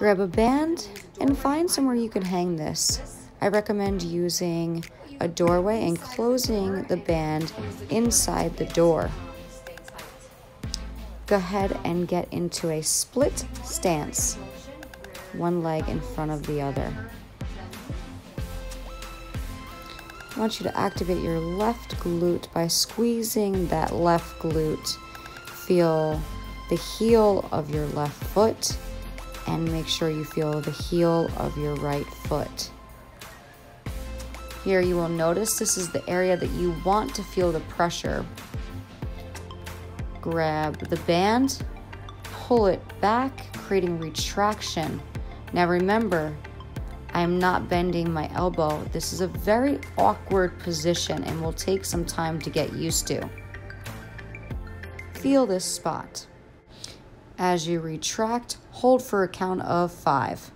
Grab a band and find somewhere you can hang this. I recommend using a doorway and closing the band inside the door. Go ahead and get into a split stance, one leg in front of the other. I want you to activate your left glute by squeezing that left glute. Feel the heel of your left foot and make sure you feel the heel of your right foot. Here you will notice this is the area that you want to feel the pressure. Grab the band, pull it back, creating retraction. Now remember, I am not bending my elbow. This is a very awkward position and will take some time to get used to. Feel this spot. As you retract, hold for a count of five.